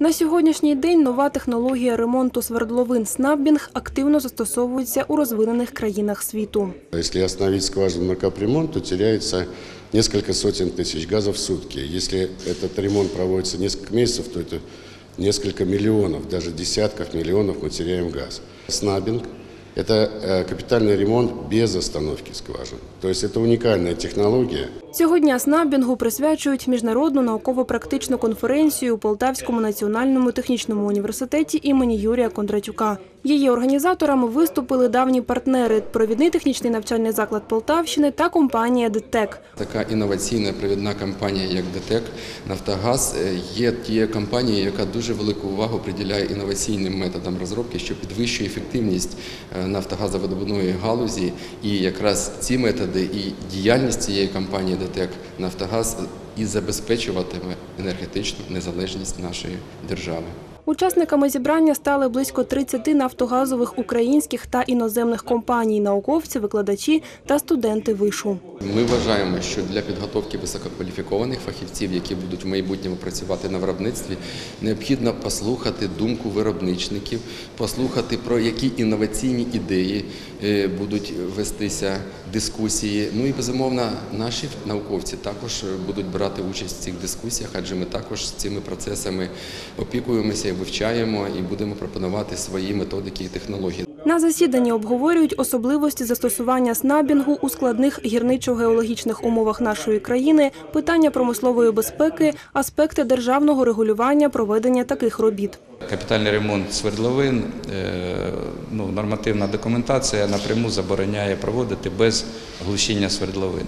На сьогоднішній день нова технологія ремонту свердловин Снаббінг активно застосовується у розвинених країнах світу. Если остановить скважину на капремонт, то теряется несколько сотен тысяч газов в сутки. Если этот ремонт проводится несколько месяцев, то это несколько миллионов, даже десятков миллионов мы теряем газ. Снабинг – это э, капитальный ремонт без остановки скважин. То есть это уникальная технология, Цього дня Снаббінгу присвячують міжнародну науково-практичну конференцію у Полтавському національному технічному університеті імені Юрія Кондратюка. Її організаторами виступили давні партнери – провідний технічний навчальний заклад Полтавщини та компанія ДТЕК. Така інноваційна провідна компанія, як ДТЕК, Нафтогаз, е, є тією компанією, яка дуже велику увагу приділяє інноваційним методам розробки, що підвищує ефективність е, нафтогазовидобувної галузі. І якраз ці методи і діяльність цієї компанії ДТЕК Нафтогаз і забезпечуватиме енергетичну незалежність нашої держави. Учасниками зібрання стали близько 30 нафтогазових українських та іноземних компаній, науковці, викладачі та студенти вишу. Ми вважаємо, що для підготовки висококваліфікованих фахівців, які будуть в майбутньому працювати на виробництві, необхідно послухати думку виробничників, послухати про які інноваційні ідеї е, будуть вестися дискусії. Ну і безумовно, наші науковці також будуть брати участь в цих дискусіях, адже ми також цими процесами опікуємося вивчаємо, і будемо пропонувати свої методики і технології. На засіданні обговорюють особливості застосування снабінгу у складних гірничо-геологічних умовах нашої країни, питання промислової безпеки, аспекти державного регулювання проведення таких робіт. Капітальний ремонт свердловин, е, ну, нормативна документація напряму забороняє проводити без глушіння свердловин.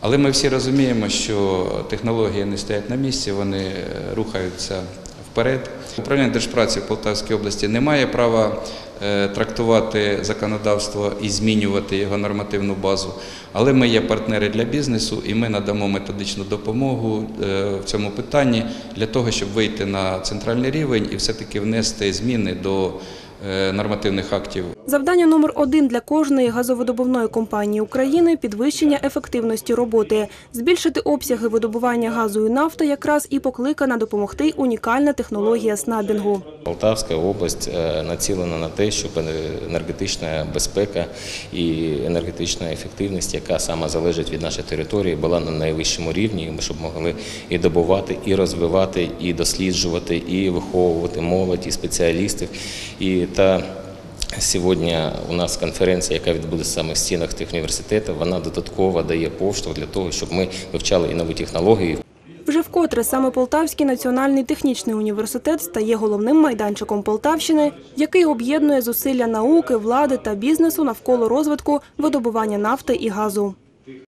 Але ми всі розуміємо, що технології не стоять на місці, вони е, рухаються вперед. Управління Держпраці в Полтавській області не має права трактувати законодавство і змінювати його нормативну базу. Але ми є партнери для бізнесу і ми надамо методичну допомогу е, в цьому питанні для того, щоб вийти на центральний рівень і все-таки внести зміни до е, нормативних актів Завдання номер один для кожної газовидобувної компанії України – підвищення ефективності роботи. Збільшити обсяги видобування газу і нафти якраз і покликана допомогти унікальна технологія снабінгу. Полтавська область е, націлена на те, щоб енергетична безпека і енергетична ефективність, яка саме залежить від нашої території, була на найвищому рівні, щоб могли і добувати, і розвивати, і досліджувати, і виховувати молодь, і спеціалістів. І та Сьогодні у нас конференція, яка відбудеться саме в стінах техуніверситету, вона додатково дає поштовх для того, щоб ми вивчали і нові технології, Вже вкотре саме Полтавський національний технічний університет стає головним майданчиком Полтавщини, який об'єднує зусилля науки, влади та бізнесу навколо розвитку видобування нафти і газу.